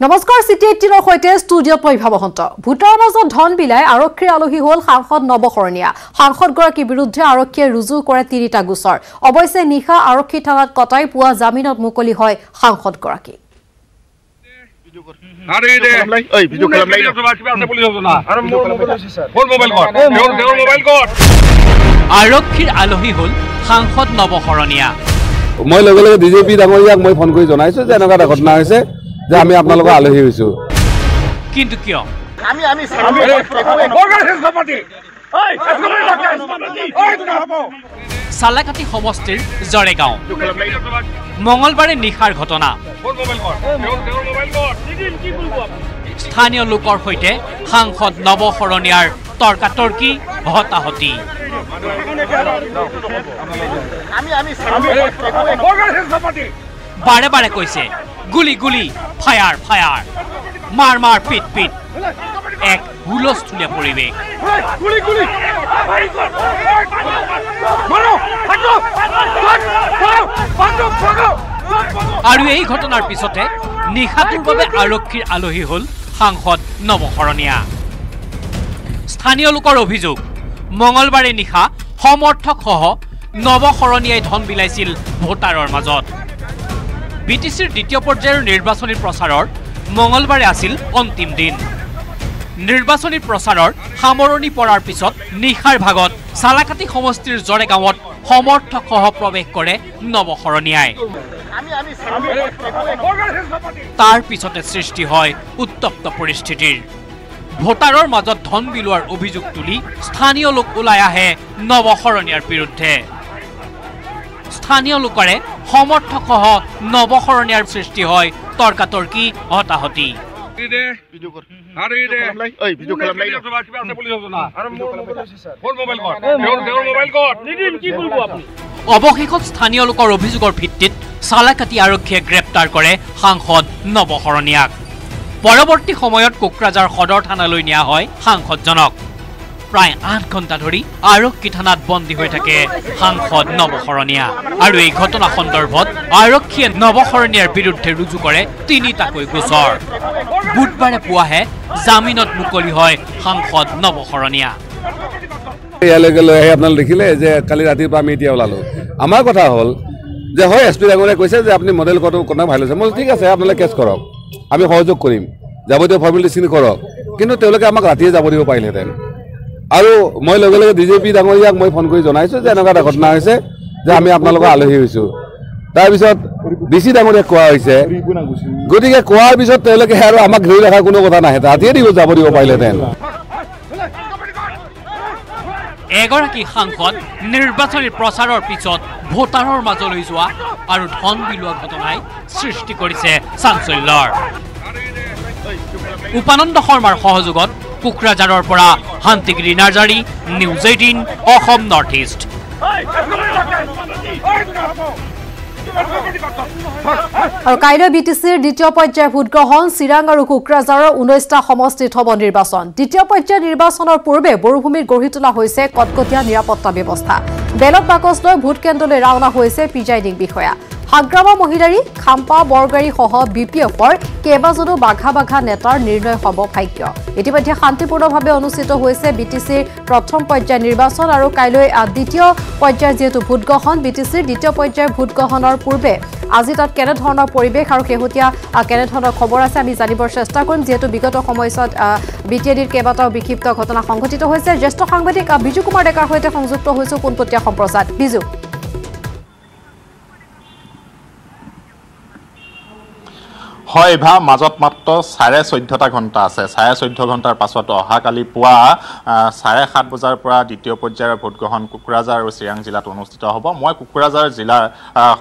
নমস্কাৰ চিটি এইটিনৰ সৈতে ষ্টুডিঅ'ত মই ভাবসন্ত ভোটৰ মাজত ধন বিলাই আৰক্ষীৰ আলহী হ'ল সাংসদ নৱশৰণীয়া। সাংসদগৰাকীৰ বিৰুদ্ধে আৰক্ষীয়ে ৰুজু কৰে তিনিটা গোচৰ। অৱশ্যে নিশা আৰক্ষী থানাত কটাই পোৱা জামিনত মুকলি হয় সাংসদগৰাকী। আৰক্ষীৰ আলহী হ'ল সাংসদ নৱশৰণীয়া। মই লগে লগে বিজেপি ডাঙৰীয়াক মই ফোন কৰি জনাইছো যে এনেকুৱা এটা ঘটনা হৈছে। যে আমি আপোনালোকৰ আলহী হৈছো। কিন্তু কিয়? আমি চালাকাটি সমষ্টিৰ জৰেগাঁও। মঙলবাৰে নিশাৰ ঘটনা। স্থানীয় লোকৰ সৈতে সাংসদ নৱশৰণীয়াৰ তৰ্কাতৰ্কি হতাহতি। বাৰে বাৰে কৈছে গুলি গুলি ফায়াৰ ফায়াৰ মাৰ মাৰ পিট পিট। এক হুলস্থুলীয়া পৰিৱেশ আৰু এই ঘটনাৰ পিছতে নিশাটোৰ বাবে আৰক্ষীৰ আলহী হ'ল সাংসদ নৱশৰণীয়া। স্থানীয় লোকৰ অভিযোগ মঙলবাৰে নিশা সমৰ্থকসহ নৱশৰণীয়াই ধন বিলাইছিল ভোটাৰৰ মাজত। বি টি চিৰ দ্বিতীয় পৰ্যায়ৰ নিৰ্বাচনী প্ৰচাৰৰ মঙলবাৰে আছিল অন্তিম দিন। নিৰ্বাচনী প্ৰচাৰৰ সামৰণি পৰাৰ পিছত নিশাৰ ভাগত চালাকাটি সমষ্টিৰ জৰেগাঁৱত সমৰ্থকসহ প্ৰৱেশ কৰে নৱশৰণীয়াই। তাৰ পিছতে সৃষ্টি হয় উত্তপ্ত পৰিস্থিতিৰ। ভোটাৰৰ মাজত ধন বিলোৱাৰ অভিযোগ তুলি স্থানীয় লোক ওলাই আহে নৱশৰণীয়াৰ বিৰুদ্ধে। স্থানীয় লোকৰে সমৰ্থকসহ নৱশৰণীয়াৰ সৃষ্টি হয় তৰ্কাতৰ্কি হতাহতি। অৱশেষত স্থানীয় লোকৰ অভিযোগৰ ভিত্তিত চালাকাটি আৰক্ষীয়ে গ্ৰেপ্তাৰ কৰে সাংসদ নৱশৰণীয়াক। পৰৱৰ্তী সময়ত কোকৰাঝাৰ সদৰ থানালৈ নিয়া হয় সাংসদজনক। প্ৰায় আঠ ঘণ্টা ধৰি আৰক্ষী থানাত বন্দী হৈ থাকে সাংসদ নৱশৰণীয়া। আৰু এই ঘটনা সন্দৰ্ভত আৰক্ষীয়ে নৱশৰণীয়াৰ বিৰুদ্ধে ৰুজু কৰে তিনিটাকৈ গোচৰ। বুধবাৰে পুৱাহে জামিনত মুকলি হয় সাংসদ নৱশৰণীয়া। ইয়ালৈকে লৈ আহি আপোনালোকে দেখিলে যে কালি ৰাতিৰ পৰা আমি এতিয়া ওলালোঁ। আমাৰ কথা হ'ল যে হয় এছ পি ডাঙৰীয়াই কৈছে যে আপুনি মডেল কোৰ্টৰ কথা ভাল হৈছে। মই ঠিক আছে আপোনালোকে কেছ কৰক। আমি সহযোগ কৰিম। যাৱতীয় ফৰ্মেলিটিখিনি কৰক। কিন্তু তেওঁলোকে আমাক ৰাতিয়ে যাব দিব পাৰিলেহেঁতেন। আৰু মই লগে লগে বিজেপি ডাঙৰীয়াক মই ফোন কৰি জনাইছোঁ যে এনেকুৱা এটা ঘটনা হৈছে যে আমি আপোনালোকৰ আলহী হৈছোঁ। তাৰপিছত ডি চি ডাঙৰীয়াক কোৱা হৈছে। গতিকে কোৱাৰ পিছত তেওঁলোকে আৰু আমাক ধৰি ৰখাৰ কোনো কথা নাহে। ৰাতিয়ে দিব যাব দিব পাৰিলেহেঁতেন এগৰাকী সাংসদ নিৰ্বাচনী প্ৰচাৰৰ পিছত ভোটাৰৰ মাজলৈ যোৱা আৰু ধন বিলোৱা ঘটনাই সৃষ্টি কৰিছে চাঞ্চল্যৰ। উপানন্দ শৰ্মাৰ সহযোগত কোকৰাঝাৰৰ পৰা Shantigiri Narzary news eighteen Assam north east. আৰু কাইলৈ বি টি চিৰ দ্বিতীয় পৰ্যায়ৰ ভোটগ্ৰহণ চিৰাং আৰু কোকৰাঝাৰৰ ঊনৈছটা সমষ্টিত হ'ব নিৰ্বাচন। দ্বিতীয় পৰ্যায়ৰ নিৰ্বাচনৰ পূৰ্বে মৰুভূমিত গঢ়ি তোলা হৈছে কটকটীয়া নিৰাপত্তা ব্যৱস্থা। বেলট বাকচ লৈ ভোট কেন্দ্ৰলৈ ৰাওনা হৈছে প্ৰিজাইডিং বিষয়া। হাগ্ৰামা মহিলাৰী খাম্পা বৰগাড়ী সহ বি পি এফৰ কেইবাজনো বাঘা বাঘা নেতাৰ নিৰ্ণয় হ'ব ভাগ্য। ইতিমধ্যে শান্তিপূৰ্ণভাৱে অনুষ্ঠিত হৈছে বি টি চিৰ প্ৰথম পৰ্যায়ৰ নিৰ্বাচন আৰু কাইলৈ দ্বিতীয় পৰ্যায়ৰ যিহেতু ভোটগ্ৰহণ বি টি চিৰ দ্বিতীয় পৰ্যায়ৰ ভোটগ্ৰহণৰ পূৰ্বে আজি তাত কেনেধৰণৰ পৰিৱেশ আৰু শেহতীয়া কেনেধৰণৰ খবৰ আছে আমি জানিবৰ চেষ্টা কৰিম। যিহেতু বিগত সময়ছোৱাত বি টি এ ডিৰ কেইবাটাও বিক্ষিপ্ত ঘটনা সংঘটিত হৈছে। জ্যেষ্ঠ সাংবাদিক বিজু কুমাৰ ডেকাৰ সৈতে সংযুক্ত হৈছোঁ পোনপটীয়া সম্প্ৰচাৰ বিজু। হয় ভা মাজত মাত্ৰ চাৰে চৈধ্যটা ঘণ্টা আছে। চাৰে চৈধ্য ঘণ্টাৰ পাছত অহাকালি পুৱা চাৰে সাত বজাৰ পৰা দ্বিতীয় পৰ্যায়ৰ ভোটগ্ৰহণ কোকৰাঝাৰ আৰু চিৰাং জিলাত অনুষ্ঠিত হ'ব। মই কোকৰাঝাৰ জিলাৰ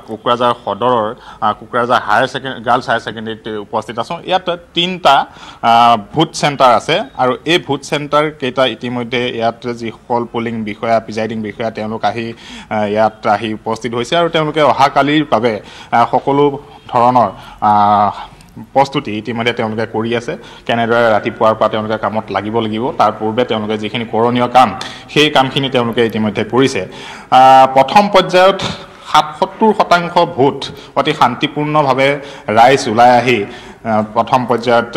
কোকৰাঝাৰ সদৰৰ Kokrajhar higher secondary girls higher ছেকেণ্ডেৰীত উপস্থিত আছোঁ। ইয়াত তিনিটা ভোট চেণ্টাৰ আছে আৰু এই ভোট চেণ্টাৰ কেইটা ইতিমধ্যে ইয়াত যিসকল পলিং বিষয়া প্ৰিজাইডিং বিষয়া তেওঁলোক আহি ইয়াত আহি উপস্থিত হৈছে আৰু তেওঁলোকে অহাকালিৰ বাবে সকলো ধৰণৰ প্ৰস্তুতি ইতিমধ্যে তেওঁলোকে কৰি আছে। কেনেদৰে ৰাতিপুৱাৰ পৰা তেওঁলোকে কামত লাগিব লাগিব তাৰ পূৰ্বে তেওঁলোকে যিখিনি কৰণীয় কাম সেই কামখিনি তেওঁলোকে ইতিমধ্যে কৰিছে। প্ৰথম পৰ্যায়ত সাতসত্তৰ শতাংশ ভোট অতি শান্তিপূৰ্ণভাৱে ৰাইজ ওলাই আহি প্ৰথম পৰ্যায়ত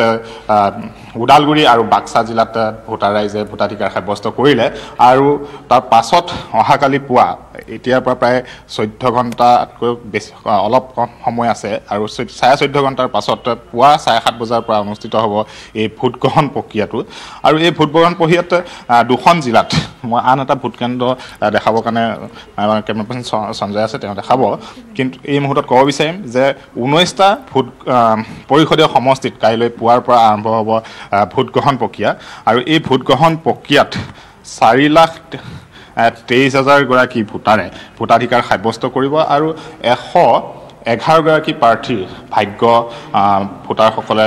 ওদালগুৰি আৰু বাক্সা জিলাত ভোটাৰ ৰাইজে ভোটাধিকাৰ সাব্যস্ত কৰিলে আৰু তাৰ পাছত অহাকালি পুৱা এতিয়াৰ পৰা প্ৰায় চৈধ্য ঘণ্টাতকৈ বেছি অলপ কম সময় আছে আৰু চাৰে চৈধ্য ঘণ্টাৰ পাছত পুৱা চাৰে সাত বজাৰ পৰা অনুষ্ঠিত হ'ব এই ভোটগ্ৰহণ প্ৰক্ৰিয়াটো। আৰু এই ভোটগ্ৰহণ প্ৰক্ৰিয়াত দুখন জিলাত মই আন এটা ভোটকেন্দ্ৰ দেখাবৰ কাৰণে কেমেৰা পাৰ্চন সঞ্জয় আছে তেওঁ দেখাব। কিন্তু এই মুহূৰ্তত ক'ব বিচাৰিম যে ঊনৈছটা ভোট পৰিষদীয় সমষ্টিত কাইলৈ পুৱাৰ পৰা আৰম্ভ হ'ব ভোটগ্ৰহণ প্ৰক্ৰিয়া। আৰু এই ভোটগ্ৰহণ প্ৰক্ৰিয়াত চাৰি লাখ তেইছ হাজাৰগৰাকী ভোটাৰে ভোটাধিকাৰ সাব্যস্ত কৰিব আৰু এশ এঘাৰগৰাকী প্ৰাৰ্থীৰ ভাগ্য ভোটাৰসকলে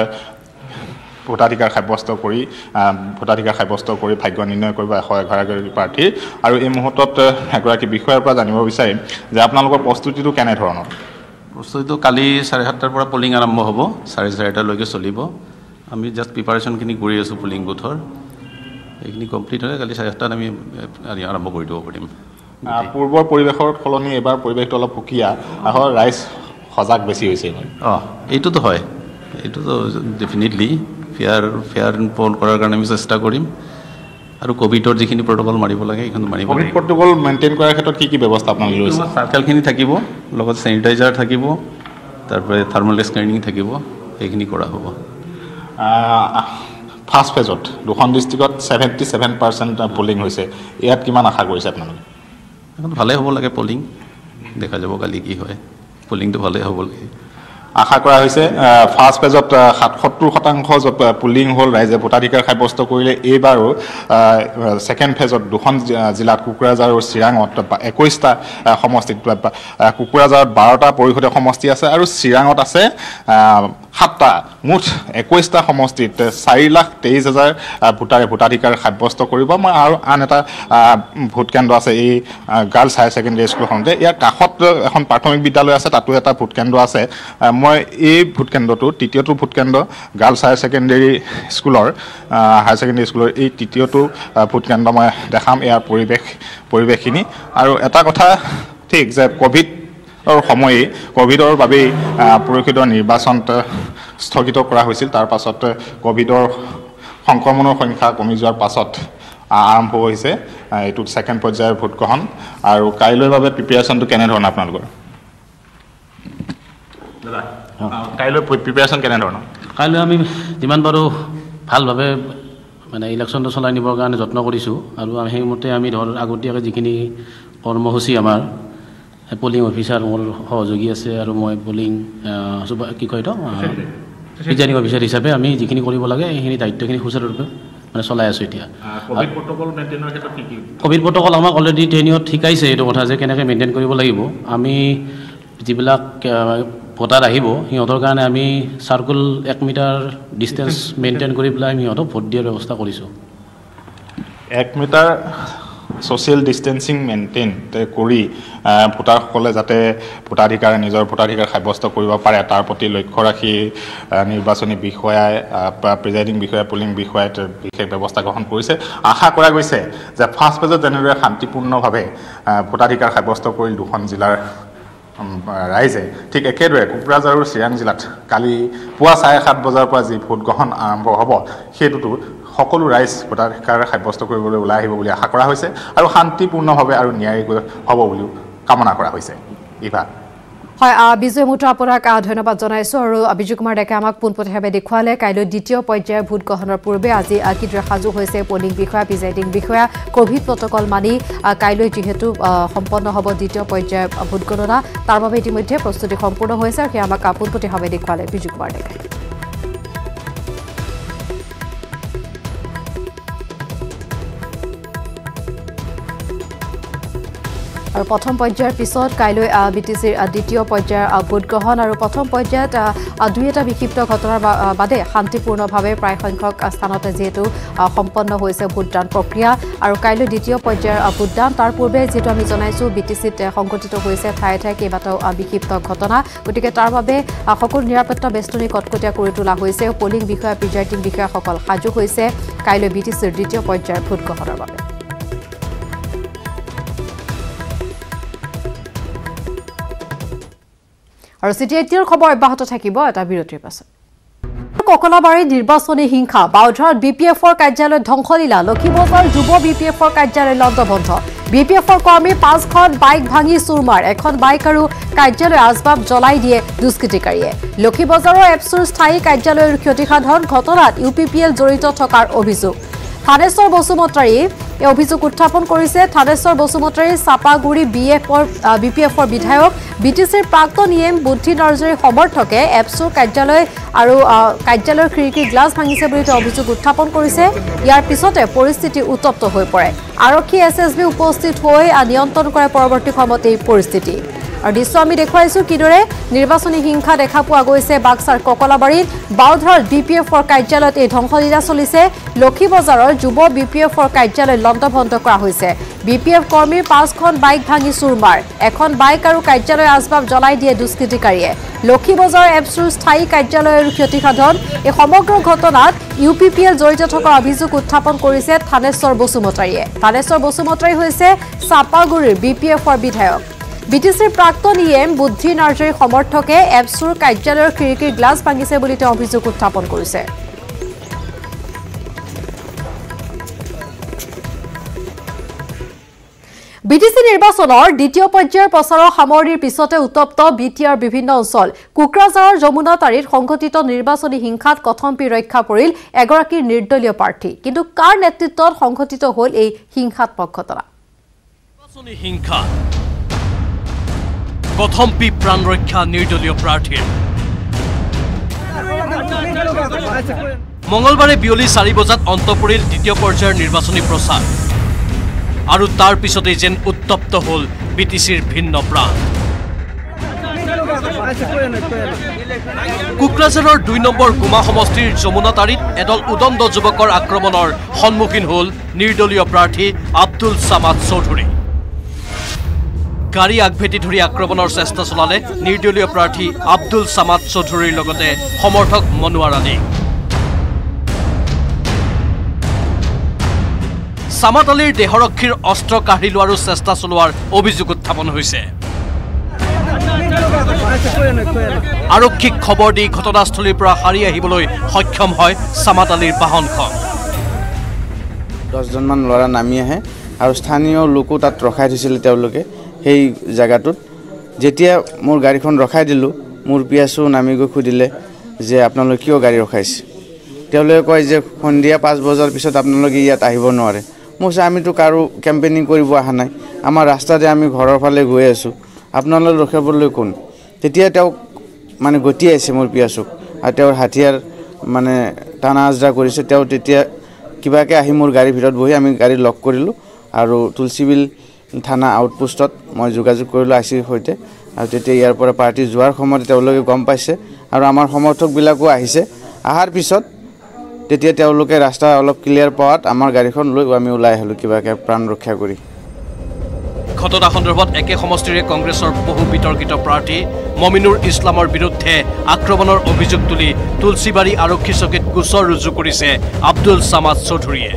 ভোটাধিকাৰ সাব্যস্ত কৰি ভোটাধিকাৰ সাব্যস্ত কৰি ভাগ্য নিৰ্ণয় কৰিব এশ এঘাৰগৰাকী প্ৰাৰ্থীৰ আৰু এই মুহূৰ্তত এগৰাকী বিষয়াৰ পৰা জানিব বিচাৰিম যে আপোনালোকৰ প্ৰস্তুতিটো কেনেধৰণৰ? প্ৰস্তুতিটো কালি চাৰে সাতটাৰ পৰা পলিং আৰম্ভ হ'ব চাৰে চাৰিটালৈকে চলিব। আমি জাষ্ট প্ৰিপাৰেশ্যনখিনি কৰি আছোঁ পলিং বুথৰ এইখিনি কমপ্লিট হ'লে কালি চাৰে সাতটাত আমি আৰম্ভ কৰি দিব পাৰিম। পূৰ্বৰ পৰিৱেশৰ সলনি এইবাৰ পৰিৱেশটো অলপ সুকীয়া। আহৰ ৰাইজ সজাগ বেছি হৈছে অঁ এইটোতো হয়। এইটোতো ডেফিনেটলি ফেয়াৰ ফেয়াৰ পল কৰাৰ কাৰণে আমি চেষ্টা কৰিম। আৰু ক'ভিডৰ যিখিনি প্ৰট'কল মাৰিব লাগে সেইখিনি মাৰিব ক'ভিড প্ৰট'কল মেইনটেইন কৰাৰ ক্ষেত্ৰত কি কি ব্যৱস্থা আপোনালোকে লৈছে? চাৰ্কেলখিনি থাকিব লগত চেনিটাইজাৰ থাকিব তাৰপৰা থাৰ্মেল স্কেনিং থাকিব সেইখিনি কৰা হ'ব। ফাৰ্ষ্ট ফেজত দুখন ডিষ্ট্ৰিক্টত ছেভেণ্টি ছেভেন পাৰ্চেণ্ট পলিং হৈছে। ইয়াত কিমান আশা কৰিছে আপোনালোকে? ভালেই হ'ব লাগে পলিং দেখা যাব কালি কি হয়। পলিংটো ভালেই হ'ব লাগে। আশা কৰা হৈছে ফাৰ্ষ্ট ফেজত সাতসত্তৰ শতাংশ য'ত পুলিং হ'ল ৰাইজে ভোটাধিকাৰ সাব্যস্ত কৰিলে। এইবাৰো ছেকেণ্ড ফেজত দুখন জিলাত কোকৰাঝাৰ আৰু চিৰাঙত একৈছটা সমষ্টিত কোকৰাঝাৰত বাৰটা পৰিষদীয় সমষ্টি আছে আৰু চিৰাঙত আছে সাতটা মুঠ একৈছটা সমষ্টিত চাৰি লাখ তেইছ হাজাৰ ভোটাৰে ভোটাধিকাৰ সাব্যস্ত কৰিব। মই আৰু আন এটা আহ, ভোটকেন্দ্ৰ আছে এই গাৰ্লছ হায়াৰ ছেকেণ্ডেৰী স্কুলখনতে। ইয়াৰ কাষত এখন প্ৰাথমিক বিদ্যালয় আছে তাতো এটা ভোটকেন্দ্ৰ আছে। আহ, মই এই ভোটকেন্দ্ৰটো তৃতীয়টো ভোটকেন্দ্ৰ গাৰ্লছ হায়াৰ ছেকেণ্ডেৰী স্কুলৰ হায়াৰ ছেকেণ্ডেৰী স্কুলৰ এই তৃতীয়টো আহ, ভোটকেন্দ্ৰ মই দেখাম ইয়াৰ পৰিৱেশ পৰিৱেশখিনি আৰু এটা কথা ঠিক যে ক'ভিড সময়েই ক'ভিডৰ বাবেই পৰিষদৰ নিৰ্বাচন স্থগিত কৰা হৈছিল। তাৰ পাছত ক'ভিডৰ সংক্ৰমণৰ সংখ্যা কমি যোৱাৰ পাছত আৰম্ভ হৈছে। এইটো ছেকেণ্ড পৰ্যায়ৰ ভোটগ্ৰহণ। আৰু কাইলৈৰ বাবে প্ৰিপেৰেশ্যনটো কেনেধৰণৰ আপোনালোকৰ? কাইলৈ প্ৰিপেৰেশ্যন কেনেধৰণৰ? কাইলৈ আমি যিমান পাৰোঁ ভালভাৱে মানে ইলেকশ্যনটো চলাই নিবৰ কাৰণে যত্ন কৰিছোঁ। আৰু আমি সেইমতে আমি ধৰ আগতীয়াকৈ যিখিনি কৰ্মসূচী আমাৰ পলিং অফিচাৰ মোৰ সহযোগী আছে আৰু মই পলিং কি কয় এইটো? ৰিটাৰ্ণিং অফিচাৰ হিচাপে। আমি যিখিনি কৰিব লাগে সেইখিনি দায়িত্বখিনি সুচাৰুৰূপে মানে চলাই আছোঁ এতিয়া। ক'ভিড প্ৰট'কল আমাক অলৰেডি ট্ৰেইনিঙত শিকাইছে এইটো কথা যে কেনেকৈ মেইনটেইন কৰিব লাগিব। আমি যিবিলাক ভোটাৰ আহিব সিহঁতৰ কাৰণে আমি চাৰ্কুল এক মিটাৰ ডিষ্টেঞ্চ মেইনটেইন কৰি পেলাই আমি সিহঁতক ভোট দিয়াৰ ব্যৱস্থা কৰিছোঁ। এক মিটাৰ ছ'চিয়েল ডিষ্টেঞ্চিং মেইনটেইন কৰি ভোটাৰসকলে যাতে ভোটাধিকাৰ নিজৰ ভোটাধিকাৰ সাব্যস্ত কৰিব পাৰে তাৰ প্ৰতি লক্ষ্য ৰাখি নিৰ্বাচনী বিষয়াই প্ৰিজাইডিং বিষয়া পুলিং বিষয়াই বিশেষ ব্যৱস্থা গ্ৰহণ কৰিছে। আশা কৰা গৈছে যে ফাৰ্ষ্ট পেজত যেনেদৰে শান্তিপূৰ্ণভাৱে ভোটাধিকাৰ সাব্যস্ত কৰিল দুখন জিলাৰ ৰাইজে ঠিক একেদৰে কোকৰাঝাৰ আৰু চিৰাং জিলাত কালি পুৱা চাৰে সাত বজাৰ পৰা যি ভোটগ্ৰহণ আৰম্ভ হ'ব সেইটোতো সকলো ৰাইজ ভোটাধিকাৰ সাব্যস্ত কৰিবলৈ ওলাই আহিব বুলি আশা কৰা হৈছে আৰু শান্তিপূৰ্ণভাৱে আৰু ন্যায়িক হ'ব বুলিও কামনা কৰা হৈছে। ইভা। হয় বিজয় মুঠা আপোনাক ধন্যবাদ জনাইছোঁ আৰু বিজয় কুমাৰ ডেকাই আমাক পোনপটীয়াভাৱে দেখুৱালে। কাইলৈ দ্বিতীয় পৰ্যায়ৰ ভোটগ্ৰহণৰ পূৰ্বে আজি কিদৰে সাজু হৈছে পলিং বিষয়া প্ৰিজাইডিং বিষয়া ক'ভিড প্ৰট'কল মানি কাইলৈ যিহেতু সম্পন্ন হ'ব দ্বিতীয় পৰ্যায়ৰ ভোটগণনা তাৰ বাবে ইতিমধ্যে প্ৰস্তুতি সম্পূৰ্ণ হৈছে আৰু সেয়া আমাক পোনপটীয়াভাৱে দেখুৱালে বিজয় কুমাৰ ডেকাই। আৰু প্ৰথম পৰ্যায়ৰ পিছত কাইলৈ বি টি চিৰ দ্বিতীয় পৰ্যায়ৰ ভোটগ্ৰহণ আৰু প্ৰথম পৰ্যায়ত দুই এটা বিক্ষিপ্ত ঘটনাৰ বাদে শান্তিপূৰ্ণভাৱে প্ৰায় সংখ্যক স্থানতে যিহেতু সম্পন্ন হৈছে ভোটদান প্ৰক্ৰিয়া। আৰু কাইলৈ দ্বিতীয় পৰ্যায়ৰ ভোটদান। তাৰ পূৰ্বে যিহেতু আমি জনাইছোঁ বি টি চিত সংঘটিত হৈছে ঠায়ে ঠায়ে কেইবাটাও বিক্ষিপ্ত ঘটনা। গতিকে তাৰ বাবে সকলো নিৰাপত্তা বেষ্টনী কটকটীয়া কৰি তোলা হৈছে। পলিং বিষয়া প্ৰিজাইডিং বিষয়াসকল সাজু হৈছে। কাইলৈ বি টি চিৰ দ্বিতীয় পৰ্যায়ৰ ভোটগ্ৰহণৰ বাবে। আৰু চিটি এতিয়াৰ খবৰ অব্যাহত থাকিব এটা বিৰতিৰ পাছত। ককলাবাৰীত নিৰ্বাচনী হিংসা বাওধাৰত বি পি এফৰ কাৰ্যালয়ত ধ্বংসলীলা লক্ষীবজাৰ যুৱ বি পি এফৰ কাৰ্যালয় লণ্ডভণ্ড বি পি এফৰ কৰ্মী পাঁচখন বাইক ভাঙি চুৰমাৰ এখন বাইক আৰু কাৰ্যালয়ৰ আচবাব জ্বলাই দিয়ে দুষ্কৃতিকাৰীয়ে। লক্ষীবজাৰৰ এপছুৰ স্থায়ী কাৰ্যালয়ৰ ক্ষতিসাধন ঘটনাত ইউ পি পি এল জড়িত থকাৰ অভিযোগ। থানেশ্বৰ বসুমতাৰীয়ে এই অভিযোগ উত্থাপন কৰিছে। থানেশ্বৰ বসুমতাৰী চাপাগুৰি বি এফৰ বি পি এফৰ বিধায়ক। বি টি চিৰ প্ৰাক্তন ই এম বুদ্ধি নৰ্জৰীৰ সমৰ্থকে এপছুৰ কাৰ্যালয় আৰু কাৰ্যালয়ৰ খিৰিকীৰ গ্লাছ ভাঙিছে বুলি অভিযোগ উত্থাপন কৰিছে। ইয়াৰ পিছতে পৰিস্থিতি উত্তপ্ত হৈ পৰে। আৰক্ষী এছ এছ বি উপস্থিত হৈ নিয়ন্ত্ৰণ কৰে পৰৱৰ্তী সময়ত এই পৰিস্থিতি। আৰু দৃশ্য আমি দেখুৱাইছো কিদৰে নিৰ্বাচনী হিংসা দেখা পোৱা গৈছে বাক্সাৰ ককলাবাৰীত। বাওধাৰত বি পি এফৰ কাৰ্যালয়ত এই ধ্বংসলীলা চলিছে। লক্ষীবজাৰৰ যুৱ বি পি এফৰ কাৰ্যালয় লণ্ডভণ্ড কৰা হৈছে। বি পি এফ কৰ্মীৰ পাঁচখন বাইক ভাঙি চুৰমাৰ এখন বাইক আৰু কাৰ্যালয়ৰ আচবাব জ্বলাই দিয়ে দুষ্কৃতিকাৰীয়ে। লক্ষীবজাৰ এপছুৰ স্থায়ী কাৰ্যালয়ৰ ক্ষতিসাধন। এই সমগ্ৰ ঘটনাত ইউ পি পি এল জড়িত থকাৰ অভিযোগ উত্থাপন কৰিছে থানেশ্বৰ বসুমতাৰীয়ে। থানেশ্বৰ বসুমতাৰী হৈছে চাপাগুৰিৰ বি পি এফৰ বিধায়ক। বি টি চিৰ প্ৰাক্তন ই এম বুদ্ধি নাৰ্জাৰীৰ সমৰ্থকে এপছুৰ কাৰ্যালয়ৰ খিৰিকীৰ গ্লাছ ভাঙিছে বুলি তেওঁ অভিযোগ উত্থাপন কৰিছে। বি টি চি নিৰ্বাচনৰ দ্বিতীয় পৰ্যায়ৰ প্ৰচাৰৰ সামৰণিৰ পিছতে উত্তপ্ত বি টি আৰ বিভিন্ন অঞ্চল। কোকৰাঝাৰৰ যমুনাতাৰীত সংঘটিত নিৰ্বাচনী হিংসাত কথম্পি ৰক্ষা পৰিল এগৰাকী নিৰ্দলীয় প্ৰাৰ্থী। কিন্তু কাৰ নেতৃত্বত সংঘটিত হ'ল এই হিংসাত্মক ঘটনা? হিংসা কথম্পি প্ৰাণ ৰক্ষা নিৰ্দলীয় প্ৰাৰ্থীৰ মঙলবাৰে বিয়লি চাৰি বজাত অন্ত পৰিল দ্বিতীয় পৰ্যায়ৰ নিৰ্বাচনী প্ৰচাৰ। আৰু তাৰ পিছতেই যেন উত্তপ্ত হ'ল বি টি চিৰ ভিন্ন প্ৰাণ। কোকৰাঝাৰৰ দুই নম্বৰ গুমা সমষ্টিৰ যমুনাতাৰীত এদল উদণ্ড যুৱকৰ আক্ৰমণৰ সন্মুখীন হ'ল নিৰ্দলীয় প্ৰাৰ্থী আব্দুল ছামাদ চৌধুৰী। গাড়ী আগভেটি ধৰি আক্ৰমণৰ চেষ্টা চলালে নিৰ্দলীয় প্ৰাৰ্থী আব্দুল ছামাদ চৌধুৰীৰ লগতে সমৰ্থক মনোৱাৰ আলী। ছামাদ আলীৰ দেহৰক্ষীৰ অস্ত্ৰ কাঢ়ি লোৱাৰো চেষ্টা চলোৱাৰ অভিযোগ উত্থাপন হৈছে। আৰক্ষীক খবৰ দি ঘটনাস্থলীৰ পৰা সাৰি আহিবলৈ সক্ষম হয় ছামাদ আলীৰ বাহনখন। দহজনমান ল'ৰা নামি আহে আৰু স্থানীয় লোকো তাত ৰখাই থৈছিলে তেওঁলোকে। সেই জেগাটোত। যেতিয়া মোৰ গাড়ীখন ৰখাই দিলোঁ মোৰ পিয়াছো নামি গৈ সুধিলে যে আপোনালোকে কিয় গাড়ী ৰখাইছে? তেওঁলোকে কয় যে সন্ধিয়া পাঁচ বজাৰ পিছত আপোনালোকে ইয়াত আহিব নোৱাৰে। মই কৈছোঁ আমিতো কাৰো কেম্পেইনিং কৰিব অহা নাই। আমাৰ ৰাস্তাতে আমি ঘৰৰ ফালে গৈ আছোঁ। আপোনালোকে ৰখাবলৈ কোন? তেতিয়া তেওঁক মানে গতিয়াইছে মোৰ পিয়াচুক আৰু তেওঁৰ হাথিয়াৰ মানে টানা আজৰা কৰিছে। তেওঁ তেতিয়া কিবাকৈ আহি মোৰ গাড়ীৰ ভিতৰত বহি আমি গাড়ী লক কৰিলোঁ আৰু তুলসীবিল থানা আউটপোষ্টত মই যোগাযোগ কৰিলোঁ আই চিৰ সৈতে। আৰু তেতিয়া ইয়াৰ পৰা পাৰ্টি যোৱাৰ সময়ত তেওঁলোকে গম পাইছে আৰু আমাৰ সমৰ্থকবিলাকো আহিছে। অহাৰ পিছত তেতিয়া তেওঁলোকে ৰাস্তা অলপ ক্লিয়াৰ পোৱাত আমাৰ গাড়ীখন লৈ আমি ওলাই আহিলোঁ কিবাকৈ প্ৰাণ ৰক্ষা কৰি। ঘটনা সন্দৰ্ভত একে সমষ্টিৰে কংগ্ৰেছৰ বহু বিতৰ্কিত প্ৰাৰ্থী মমিনুৰ ইছলামৰ বিৰুদ্ধে আক্ৰমণৰ অভিযোগ তুলি তুলসীবাৰী আৰক্ষী চকীত গোচৰ ৰুজু কৰিছে আব্দুল ছামাদ চৌধুৰীয়ে।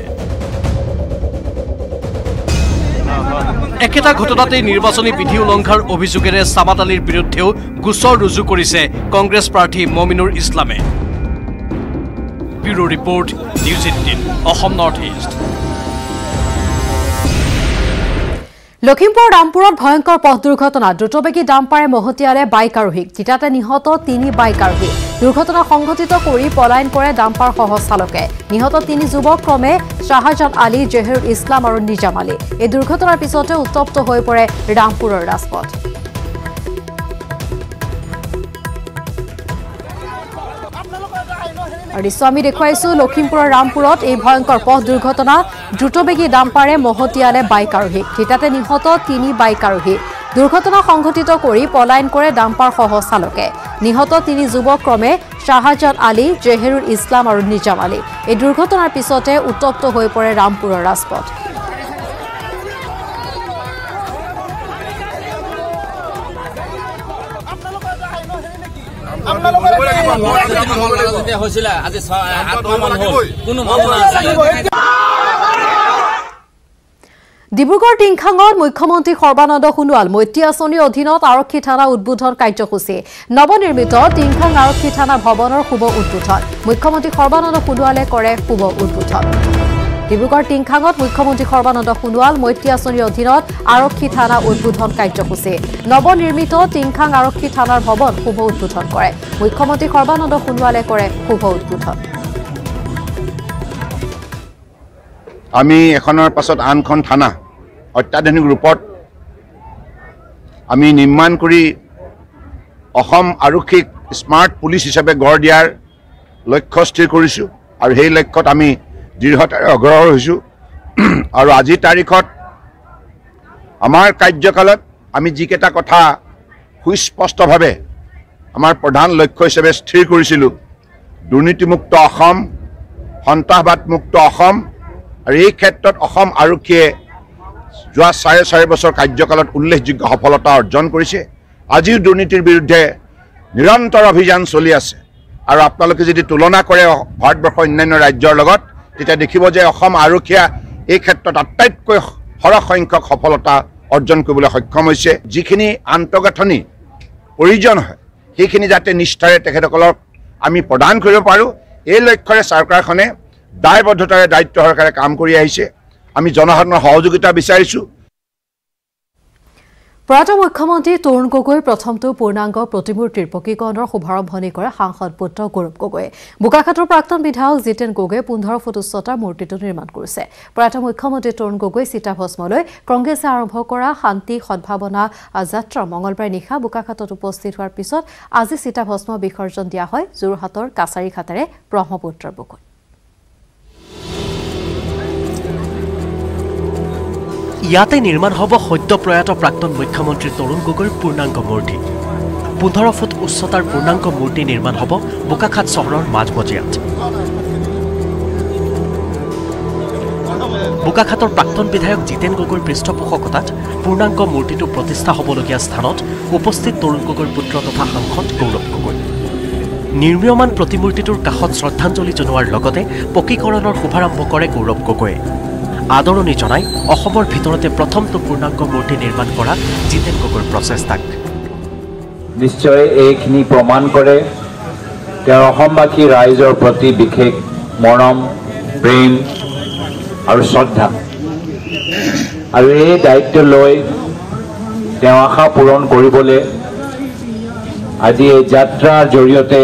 একেটা ঘটনাতেই নিৰ্বাচনী বিধি উলংঘাৰ অভিযোগেৰে ছামাদ আলীৰ বিৰুদ্ধেও গোচৰ ৰুজু কৰিছে কংগ্ৰেছ প্ৰাৰ্থী মমিনুৰ ইছলামে। Bureau report news eighteen Assam north east. Lakhimpur ৰামপুৰত ভয়ংকৰ পথ দুৰ্ঘটনা। দ্ৰুতবেগী ডাম্পাৰে মহতিয়ালে বাইক আৰোহীক। থিতাতে নিহত তিনি বাইক আৰোহী। দুৰ্ঘটনা সংঘটিত কৰি পলায়ন কৰে ডাম্পাৰসহ চালকে নিহত তিনি যুৱক ক্ৰমে শ্বাহজান আলী জেহেৰুল ইছলাম আৰু নিজাম আলী। এই দুৰ্ঘটনাৰ পিছতে উত্তপ্ত হৈ পৰে ৰামপুৰৰ ৰাজপথ। আৰু দৃশ্য আমি দেখুৱাইছো লখিমপুৰৰ ৰামপুৰত এই ভয়ংকৰ পথ দুৰ্ঘটনা। দ্ৰুতবেগী ডাম্পাৰে মহতিয়ালে বাইক আৰোহীক থিতাতে নিহত তিনি বাইক আৰোহী। দুৰ্ঘটনা সংঘটিত কৰি পলায়ন কৰে ডাম্পাৰসহ চালকে নিহত তিনি যুৱক ক্ৰমে শ্বাহজান আলী জেহেৰুল ইছলাম আৰু নিজাম আলী এই দুৰ্ঘটনাৰ পিছতে উত্তপ্ত হৈ পৰে ৰামপুৰৰ ৰাজপথ ডিব্ৰুগড় টিংখাঙত মুখ্যমন্ত্ৰী সৰ্বানন্দ সোণোৱাল মৈত্ৰী আঁচনিৰ অধীনত আৰক্ষী থানা উদ্বোধন কাৰ্যসূচী। নৱনিৰ্মিত টিংখাং আৰক্ষী থানা ভৱনৰ শুভ উদ্বোধন। মুখ্যমন্ত্ৰী সৰ্বানন্দ সোণোৱালে কৰে শুভ উদ্বোধন। ডিব্ৰুগড় টিংখাঙত মুখ্যমন্ত্ৰী সৰ্বানন্দ সোণোৱাল মৈত্ৰী আঁচনিৰ অধীনত আৰক্ষী থানা উদ্বোধন কাৰ্যসূচী। নৱনিৰ্মিত টিংখাং আৰক্ষী থানাৰ ভৱন শুভ উদ্বোধন কৰে। মুখ্যমন্ত্ৰী সৰ্বানন্দ সোণোৱালে কৰে শুভ উদ্বোধন। আমি এখনৰ পাছত আনখন থানা অত্যাধুনিক ৰূপত আমি নিৰ্মাণ কৰি অসম আৰক্ষীক স্মাৰ্ট পুলিচ হিচাপে গঢ় দিয়াৰ লক্ষ্য স্থিৰ কৰিছোঁ। আৰু সেই লক্ষ্যত আমি দৃঢ়তাৰে অগ্ৰসৰ হৈছোঁ। আৰু আজিৰ তাৰিখত আমাৰ কাৰ্যকালত আমি যিকেইটা কথা সুস্পষ্টভাৱে আমাৰ প্ৰধান লক্ষ্য হিচাপে স্থিৰ কৰিছিলোঁ দুৰ্নীতিমুক্ত অসম সন্ত্ৰাসবাদমুক্ত অসম আৰু এই ক্ষেত্ৰত অসম আৰক্ষীয়ে যোৱা চাৰে চাৰি বছৰ কাৰ্যকালত উল্লেখযোগ্য সফলতা অৰ্জন কৰিছে। আজিও দুৰ্নীতিৰ বিৰুদ্ধে নিৰন্তৰ অভিযান চলি আছে। আৰু আপোনালোকে যদি তুলনা কৰে ভাৰতবৰ্ষৰ অন্যান্য ৰাজ্যৰ লগত তেতিয়া দেখিব যে অসম আৰক্ষীয়ে এই ক্ষেত্ৰত আটাইতকৈ সৰহ সংখ্যক সফলতা অৰ্জন কৰিবলৈ সক্ষম হৈছে। যিখিনি আন্তঃগাঁথনি প্ৰয়োজন হয় সেইখিনি যাতে নিষ্ঠাৰে তেখেতসকলক আমি প্ৰদান কৰিব পাৰোঁ। এই লক্ষ্যৰে চৰকাৰখনে দায়বদ্ধতাৰে দায়িত্ব সহকাৰে কাম কৰি আহিছে। আমি জনসাধাৰণৰ সহযোগিতা বিচাৰিছোঁ। প্ৰয়াত মুখ্যমন্ত্ৰী তৰুণ গগৈৰ প্ৰথমটো পূৰ্ণাংগ প্ৰতিমূৰ্তিৰ পকীকৰণৰ শুভাৰম্ভণি কৰে সাংসদ পুত্ৰ গৌৰৱ গগৈয়ে। বোকাখাটৰ প্ৰাক্তন বিধায়ক জিতেন গগৈয়ে পোন্ধৰ ফুট উচ্চতাৰ মূৰ্তিটো নিৰ্মাণ কৰিছে। প্ৰয়াত মুখ্যমন্ত্ৰী তৰুণ গগৈ চিতাভস্মলৈ কংগ্ৰেছে আৰম্ভ কৰা শান্তি সদ্ভাৱনা যাত্ৰা মঙলবাৰে নিশা বোকাখাটত উপস্থিত হোৱাৰ পিছত আজি চিতাভস্ম বিসৰ্জন দিয়া হয়। যোৰহাটৰ কাছাৰীঘাটেৰে ব্ৰহ্মপুত্ৰৰ বুকুত। ইয়াতে নিৰ্মাণ হ'ব সদ্য প্ৰয়াত প্ৰাক্তন মুখ্যমন্ত্ৰী তৰুণ গগৈৰ পূৰ্ণাংগ মূৰ্তি। পোন্ধৰ ফুট উচ্চতাৰ পূৰ্ণাংগ মূৰ্তি নিৰ্মাণ হ'ব বোকাখাট চহৰৰ মাজমজিয়াত। বোকাখাটৰ প্ৰাক্তন বিধায়ক জিতেন গগৈৰ পৃষ্ঠপোষকতাত পূৰ্ণাংগ মূৰ্তিটো প্ৰতিষ্ঠা হ'বলগীয়া স্থানত উপস্থিত তৰুণ গগৈৰ পুত্ৰ তথা সাংসদ গৌৰৱ গগৈ। নিৰ্মীয়মান প্ৰতিমূৰ্তিটোৰ কাষত শ্ৰদ্ধাঞ্জলি জনোৱাৰ লগতে পকীকৰণৰ শুভাৰম্ভ কৰে গৌৰৱ গগৈয়ে। আদৰণি জনাই অসমৰ ভিতৰতে প্ৰথমটো পূৰ্ণাংগ মূৰ্তি নিৰ্মাণ কৰা জিতেন গগৈৰ প্ৰচেষ্টাক। নিশ্চয় এইখিনি প্ৰমাণ কৰে তেওঁৰ অসমবাসী ৰাইজৰ প্ৰতি বিশেষ মৰম প্ৰেম আৰু শ্ৰদ্ধা। আৰু এই দায়িত্ব লৈ তেওঁ আশা পূৰণ কৰিবলৈ আজি এই যাত্ৰাৰ জৰিয়তে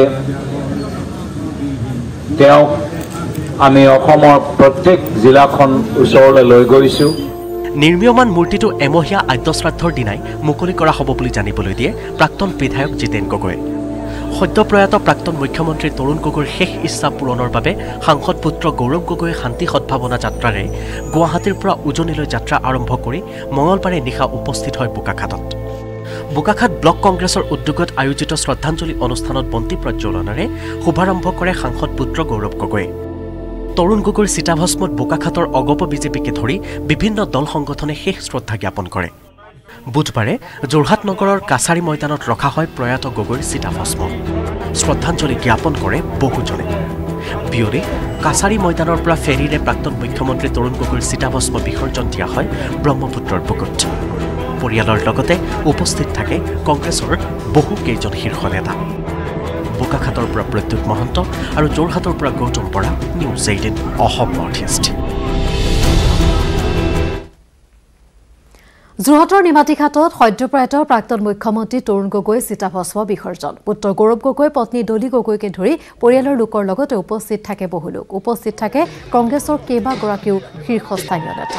তেওঁক আমি অসমৰ প্ৰত্যেক জিলাখন ওচৰলৈ লৈ গৈছোঁ। নিৰ্মীয়মান মূৰ্তিটো এমহীয়া আদ্যশ্ৰাদ্ধৰ দিনাই মুকলি কৰা হ'ব বুলি জানিবলৈ দিয়ে প্ৰাক্তন বিধায়ক জিতেন গগৈয়ে সদ্যপ্ৰয়াত প্ৰাক্তন মুখ্যমন্ত্ৰী তৰুণ গগৈৰ শেষ ইচ্ছা পূৰণৰ বাবে সাংসদ পুত্ৰ গৌৰৱ গগৈয়ে শান্তি সদ্ভাৱনা যাত্ৰাৰে গুৱাহাটীৰ পৰা উজনিলৈ যাত্ৰা আৰম্ভ কৰি মঙলবাৰে নিশা উপস্থিত হয় বোকাখাটত বোকাখাট ব্লক কংগ্ৰেছৰ উদ্যোগত আয়োজিত শ্ৰদ্ধাঞ্জলি অনুষ্ঠানত বন্তি প্ৰজ্বলনেৰে শুভাৰম্ভ কৰে সাংসদ পুত্ৰ গৌৰৱ গগৈয়ে। তৰুণ গগৈৰ চিতাভস্মত বোকাখাটৰ অগপ বিজেপিকে ধৰি বিভিন্ন দল সংগঠনে শেষ শ্ৰদ্ধা জ্ঞাপন কৰে। বুধবাৰে যোৰহাট নগৰৰ কাছাৰী ময়দানত ৰখা হয় প্ৰয়াত গগৈৰ চিতাভস্ম। শ্ৰদ্ধাঞ্জলি জ্ঞাপন কৰে বহুজনে। বিয়লি কাছাৰী ময়দানৰ পৰা ফেৰীৰে প্ৰাক্তন মুখ্যমন্ত্ৰী তৰুণ গগৈৰ চিতাভস্ম বিসৰ্জন দিয়া হয় ব্ৰহ্মপুত্ৰৰ বুকুত। পৰিয়ালৰ লগতে উপস্থিত থাকে কংগ্ৰেছৰ বহু কেইজন শীৰ্ষ নেতা। বোকাখাটৰ পৰা প্ৰদ্যুৎ মহন্ত আৰু যোৰহাটৰ পৰা Gautam Bora news eighteen Assam north east যোৰহাটৰ নিমাতীঘাটত সদ্যপ্ৰয়াত প্ৰাক্তন মুখ্যমন্ত্ৰী তৰুণ গগৈ চিতাভস্ম বিসৰ্জন। পুত্ৰ গৌৰৱ গগৈ পত্নী দলি গগৈকে ধৰি পৰিয়ালৰ লোকৰ লগতে উপস্থিত থাকে বহু লোক। উপস্থিত থাকে কংগ্ৰেছৰ কেইবাগৰাকীও শীৰ্ষস্থানীয় নেতা।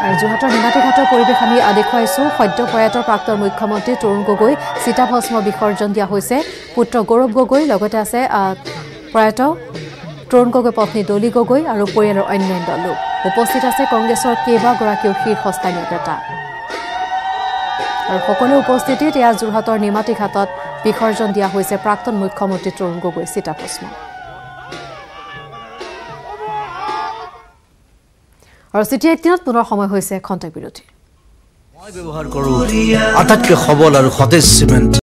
যোৰহাটৰ নিমাতীঘাটৰ পৰিৱেশ আমি দেখুৱাইছো সদ্যপ্ৰয়াত প্ৰাক্তন মুখ্যমন্ত্ৰী তৰুণ গগৈ চিতাভস্ম বিসৰ্জন দিয়া হৈছে। পুত্ৰ গৌৰৱ গগৈ লগতে আছে প্ৰয়াত তৰুণ গগৈ পত্নী দলি গগৈ আৰু পৰিয়ালৰ অন্যান্য লোক। উপস্থিত আছে কংগ্ৰেছৰ কেইবাগৰাকীও শীৰ্ষস্থানীয় নেতা। আৰু সকলো উপস্থিতিত এয়া যোৰহাটৰ নিমাতী ঘাটত বিসৰ্জন দিয়া হৈছে প্ৰাক্তন মুখ্যমন্ত্ৰী তৰুণ গগৈ চিতাভস্ম আৰু চিটি এইটিনত পুনৰ সময় হৈছে খন্তেক বিৰতি মই ব্যৱহাৰ কৰোঁ আটাইতকৈ সবল আৰু সতেজ চিমেণ্ট।